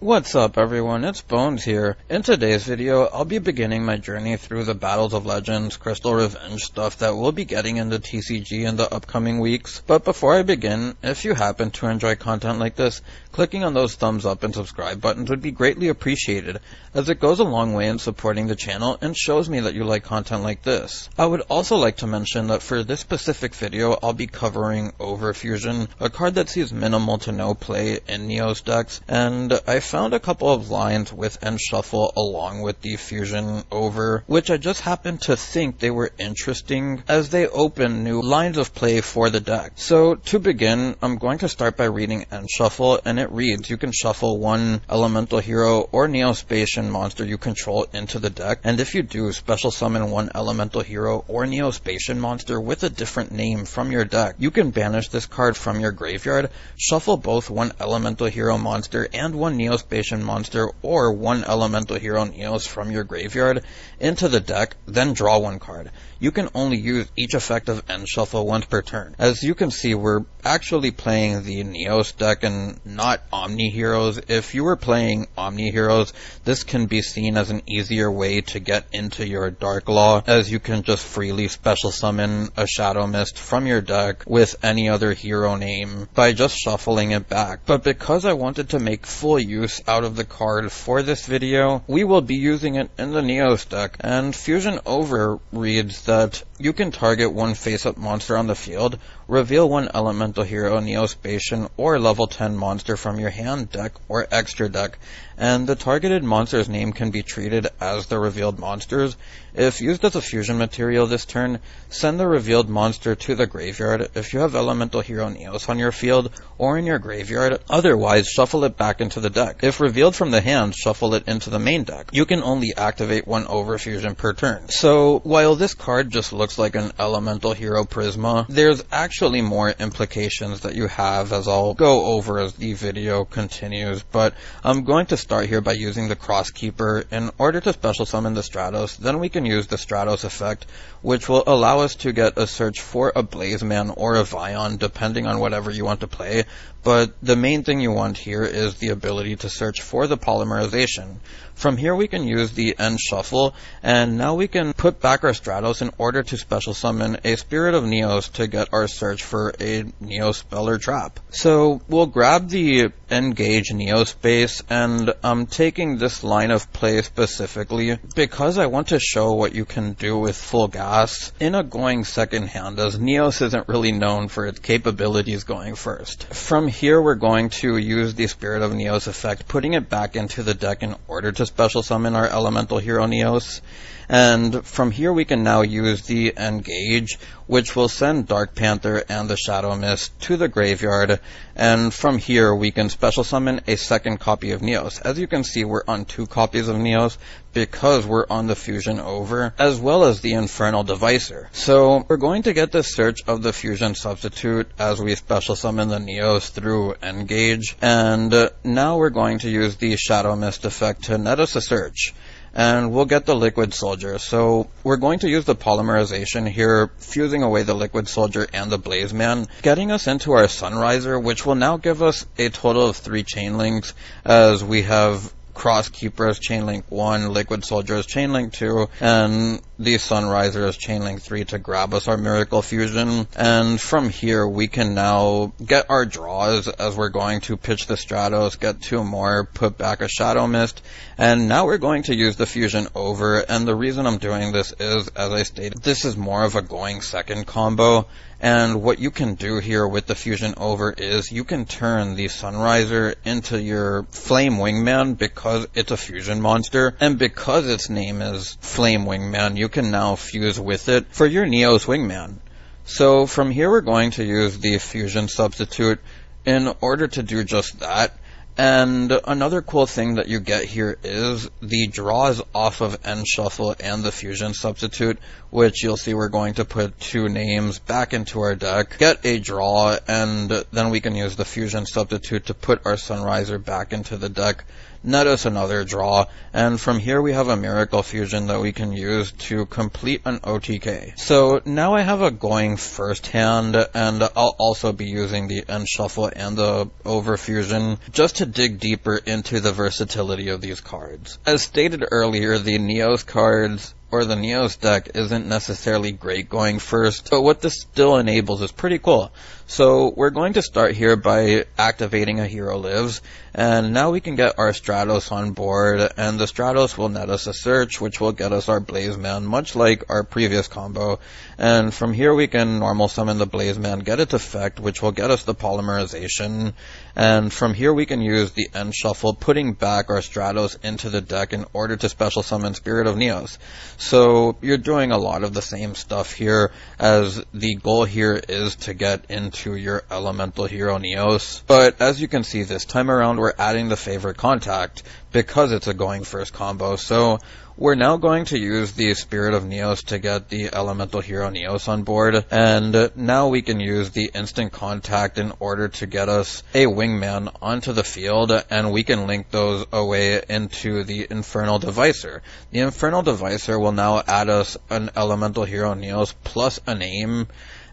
What's up everyone, it's Bones here. In today's video, I'll be beginning my journey through the Battles of Legends, Crystal Revenge stuff that we'll be getting into TCG in the upcoming weeks. But before I begin, if you happen to enjoy content like this, clicking on those thumbs up and subscribe buttons would be greatly appreciated, as it goes a long way in supporting the channel and shows me that you like content like this. I would also like to mention that for this specific video, I'll be covering Overfusion, a card that sees minimal to no play in Neos decks, and I found a couple of lines with En Shuffle along with the Fusion over, which I just happened to think they were interesting as they open new lines of play for the deck. So to begin, I'm going to start by reading En Shuffle, and it reads, you can shuffle one elemental hero or Neo-Spacian monster you control into the deck, and if you do, special summon one elemental hero or Neo-Spacian monster with a different name from your deck. You can banish this card from your graveyard, shuffle both one elemental hero monster and one Neo Neo-Spacian monster or one elemental hero Neos from your graveyard into the deck, then draw one card. You can only use each effect of En Shuffle once per turn. As you can see, we're actually playing the Neos deck and not Omni Heroes. If you were playing Omni Heroes, this can be seen as an easier way to get into your Dark Law, as you can just freely special summon a Shadow Mist from your deck with any other hero name by just shuffling it back. But because I wanted to make full use out of the card for this video, we will be using it in the Neos deck, and Fusion Over reads that you can target one face-up monster on the field, reveal one elemental hero, Neo-Spacian, or level 10 monster from your hand deck or extra deck, and the targeted monster's name can be treated as the revealed monster's. If used as a fusion material this turn, send the revealed monster to the graveyard if you have elemental hero Neos on your field or in your graveyard, otherwise shuffle it back into the deck. If revealed from the hand, shuffle it into the main deck. You can only activate one overfusion per turn. So, while this card just looks like an elemental hero Prisma. There's actually more implications that you have as I'll go over as the video continues, but I'm going to start here by using the Crosskeeper in order to special summon the Stratos. Then we can use the Stratos effect, which will allow us to get a search for a Blazeman or a Vion, depending on whatever you want to play. But the main thing you want here is the ability to search for the polymerization. From here we can use the En Shuffle, and now we can put back our Stratos in order to special summon a Spirit of Neos to get our search for a Neo Speller trap. So we'll grab the Engage Neo space, and I'm taking this line of play specifically because I want to show what you can do with full gas in a going second hand, as Neos isn't really known for its capabilities going first. From here we're going to use the Spirit of Neos effect, putting it back into the deck in order to special summon our elemental hero Neos. And from here we can now use the Engage, which will send Dark Panther and the Shadow Mist to the graveyard. And from here we can special summon a second copy of Neos. As you can see, we're on two copies of Neos because we're on the Fusion over, as well as the Infernal Devicer. So we're going to get the search of the Fusion substitute as we special summon the Neos through Engage. And uh, now we're going to use the Shadow Mist effect to net us a search and we'll get the liquid soldier. So we're going to use the polymerization here, fusing away the liquid soldier and the blaze man, getting us into our sunriser, which will now give us a total of three chain links as we have Crosskeeper is Chainlink 1, Liquid Soldier is Chainlink 2, and the Sunriser is Chainlink 3 to grab us our Miracle Fusion. And from here, we can now get our draws as we're going to pitch the Stratos, get two more, put back a Shadow Mist, and now we're going to use the Fusion over. And the reason I'm doing this is, as I stated, this is more of a going second combo. And what you can do here with the Fusion Over is you can turn the Sunriser into your Flame Wingman because it's a fusion monster. And because its name is Flame Wingman, you can now fuse with it for your Neos Wingman. So from here we're going to use the Fusion Substitute in order to do just that. And another cool thing that you get here is the draws off of En Shuffle and the Fusion Substitute, which you'll see we're going to put two names back into our deck, get a draw, and then we can use the Fusion Substitute to put our Sunriser back into the deck net us another draw, and from here we have a Miracle Fusion that we can use to complete an OTK. So now I have a going first hand, and I'll also be using the En Shuffle and the Over Fusion just to dig deeper into the versatility of these cards. As stated earlier, the Neos cards or the Neos deck isn't necessarily great going first, but what this still enables is pretty cool. So we're going to start here by activating a Hero Lives, and now we can get our Stratos on board, and the Stratos will net us a search, which will get us our Blaze Man, much like our previous combo. And from here we can normal summon the Blaze Man, get its effect, which will get us the polymerization, and from here we can use the En Shuffle, putting back our Stratos into the deck in order to special summon Spirit of Neos. So you're doing a lot of the same stuff here, as the goal here is to get into to your elemental hero Neos. But as you can see this time around we're adding the favorite contact because it's a going first combo. So we're now going to use the Spirit of Neos to get the Elemental Hero Neos on board, and now we can use the Instant Contact in order to get us a Wingman onto the field, and we can link those away into the Infernal Devicer. The Infernal Devicer will now add us an Elemental Hero Neos plus a name,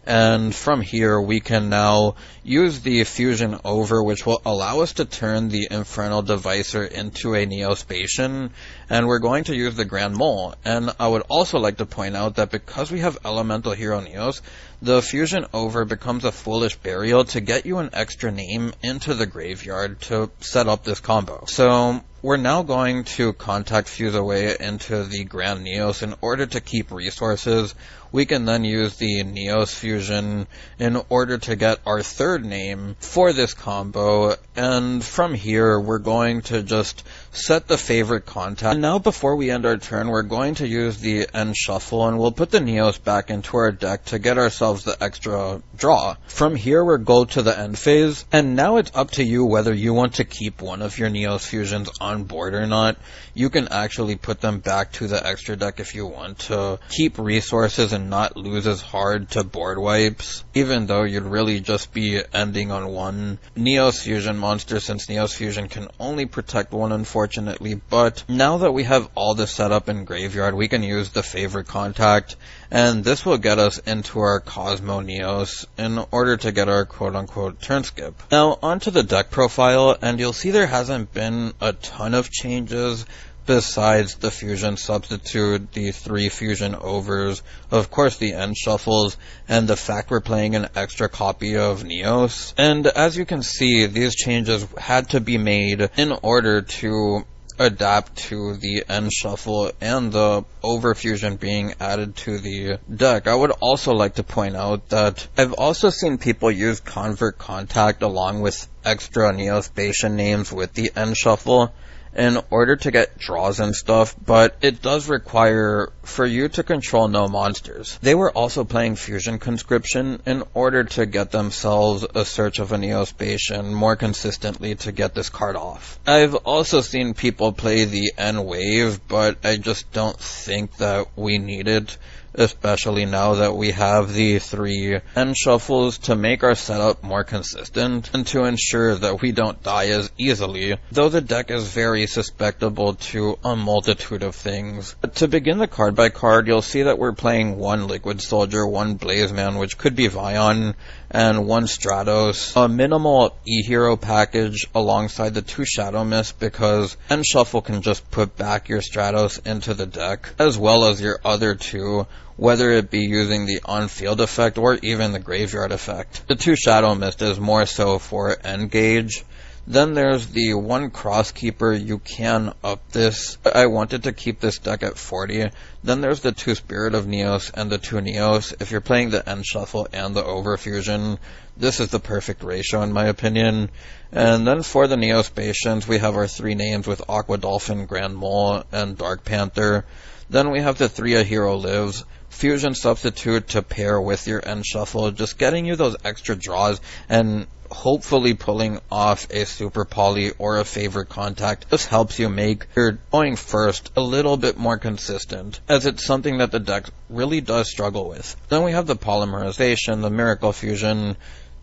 and from here we can now use the fusion over which will allow us to turn the Infernal Devicer into a Neo-Spacian. And we're going to use the grand mole. And I would also like to point out that because we have elemental hero neos the fusion over becomes a foolish burial to get you an extra name into the graveyard to set up this combo so we're now going to contact fuse away into the Grand Neos in order to keep resources. We can then use the Neos fusion in order to get our third name for this combo. And from here, we're going to just set the favorite contact. And now before we end our turn, we're going to use the En Shuffle and we'll put the Neos back into our deck to get ourselves the extra draw. From here, we'll go to the end phase. And now it's up to you whether you want to keep one of your Neos fusions on on board or not, you can actually put them back to the extra deck if you want to keep resources and not lose as hard to board wipes, even though you'd really just be ending on one Neos Fusion monster since Neos Fusion can only protect one unfortunately, but now that we have all this set up in Graveyard, we can use the favorite contact, and this will get us into our Cosmo Neos in order to get our quote unquote turn skip. Now onto the deck profile, and you'll see there hasn't been a ton ton of changes besides the fusion substitute, the three fusion overs, of course the En Shuffles, and the fact we're playing an extra copy of Neos. And as you can see, these changes had to be made in order to adapt to the En Shuffle and the overfusion being added to the deck. I would also like to point out that I've also seen people use convert contact along with extra Neo-Spacian names with the En Shuffle in order to get draws and stuff, but it does require for you to control no monsters. They were also playing Fusion Conscription in order to get themselves a search of a Neo-Spacian more consistently to get this card off. I've also seen people play the N wave, but I just don't think that we need it especially now that we have the three En Shuffles to make our setup more consistent and to ensure that we don't die as easily, though the deck is very susceptible to a multitude of things. But to begin the card by card, you'll see that we're playing one Liquid Soldier, one Blaze Man, which could be Vion, and one Stratos, a minimal E-Hero package alongside the two Shadow Mist because En Shuffle can just put back your Stratos into the deck, as well as your other two, whether it be using the on-field effect or even the graveyard effect. The two Shadow Mist is more so for Engage, then there's the one Crosskeeper, you can up this. I wanted to keep this deck at 40. Then there's the two Spirit of Neos and the two Neos. If you're playing the En Shuffle and the Overfusion, this is the perfect ratio in my opinion. And then for the Neos Neo-Spacians, we have our three names with Aqua Dolphin, Grand Mole, and Dark Panther. Then we have the three A Hero Lives fusion substitute to pair with your En Shuffle, just getting you those extra draws and hopefully pulling off a super poly or a favorite contact. This helps you make your going first a little bit more consistent, as it's something that the deck really does struggle with. Then we have the polymerization, the miracle fusion,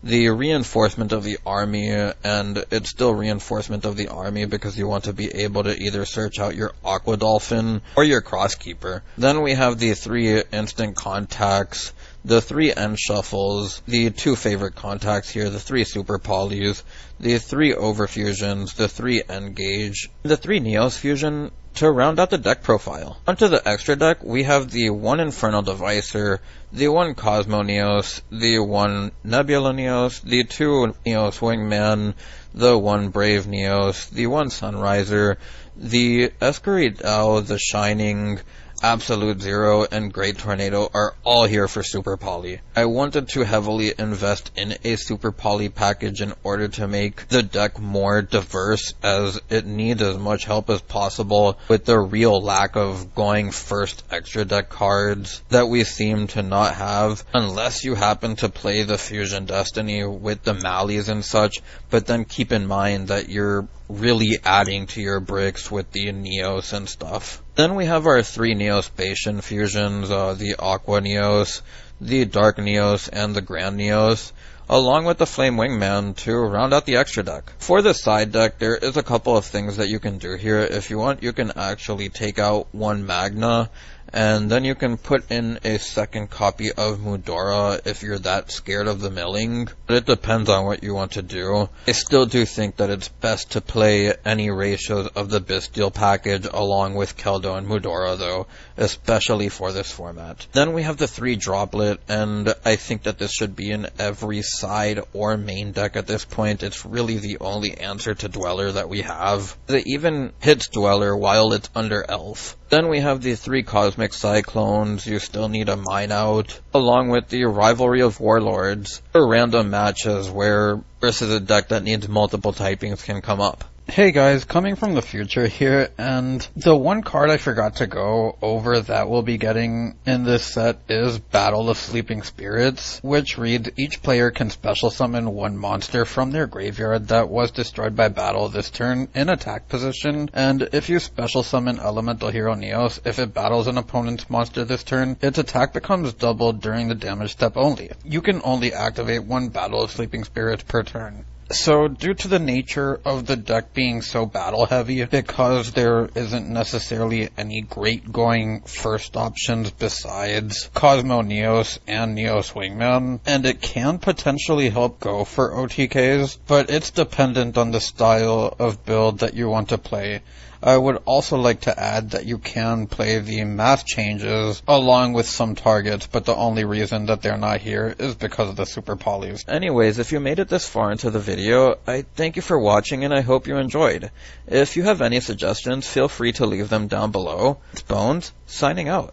the reinforcement of the army, and it's still reinforcement of the army because you want to be able to either search out your Aqua Dolphin or your Crosskeeper. Then we have the three instant contacts, the three En Shuffles, the two favorite contacts here, the three super polys, the three overfusions, the three N-Gage, the three Neos fusion to round out the deck profile. Onto the extra deck, we have the one Infernal Devicer, the one Cosmo Neos, the one Nebula Neos, the two Neos Wingman, the one Brave Neos, the one Sunriser, the Escuridao, the Shining, Absolute Zero, and Great Tornado are all here for Super Poly. I wanted to heavily invest in a Super Poly package in order to make the deck more diverse as it needs as much help as possible with the real lack of going first extra deck cards that we seem to not have unless you happen to play the Fusion Destiny with the Mallies and such, but then keep in mind that you're really adding to your bricks with the Neos and stuff. Then we have our three Neo-Spacian fusions, uh, the Aqua Neos, the Dark Neos, and the Grand Neos, along with the Flame Wingman to round out the extra deck. For the side deck, there is a couple of things that you can do here. If you want, you can actually take out one Magna and then you can put in a second copy of Mudora if you're that scared of the milling. But it depends on what you want to do. I still do think that it's best to play any ratios of the Bystial package along with Keldo and Mudora though, especially for this format. Then we have the three droplet, and I think that this should be in every side or main deck at this point. It's really the only answer to Dweller that we have. It even hits Dweller while it's under Elf. Then we have the three Cosmic Cyclones, you still need a mine out, along with the Rivalry of Warlords, or random matches where versus a deck that needs multiple typings can come up. Hey guys, coming from the future here, and the one card I forgot to go over that we'll be getting in this set is Battle of Sleeping Spirits, which reads each player can special summon one monster from their graveyard that was destroyed by battle this turn in attack position, and if you special summon Elemental Hero Neos, if it battles an opponent's monster this turn, its attack becomes doubled during the damage step only. You can only activate one Battle of Sleeping Spirits per turn. So, due to the nature of the deck being so battle heavy, because there isn't necessarily any great going first options besides Cosmo Neos and Neos Wingman, and it can potentially help go for OTKs, but it's dependent on the style of build that you want to play. I would also like to add that you can play the math changes along with some targets, but the only reason that they're not here is because of the super polys. Anyways, if you made it this far into the video, I thank you for watching and I hope you enjoyed. If you have any suggestions, feel free to leave them down below. It's Bones, signing out.